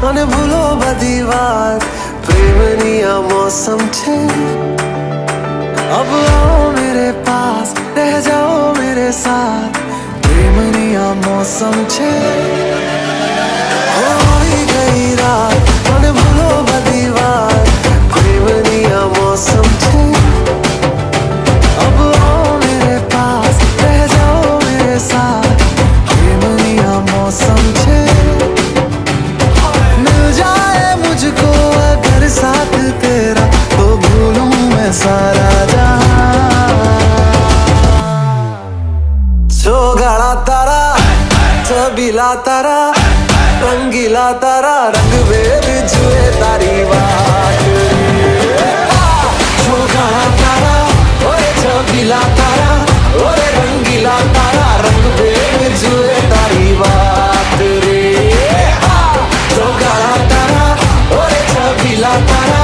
અને ભૂલો બધી વાત પ્રેમની આ મોસમ છે અબ આવો મેરે પાસ રહ જાઓ મેરે સાથ પ્રેમની આ મોસમ છે सारा जो तो गाना तारा छबीला तारा, रंगीला तारा, रंग बेर जुए तारी तो तारा तारा रंगीला तारा, रंग बेर जुए तारी तो तारा छबीला तारा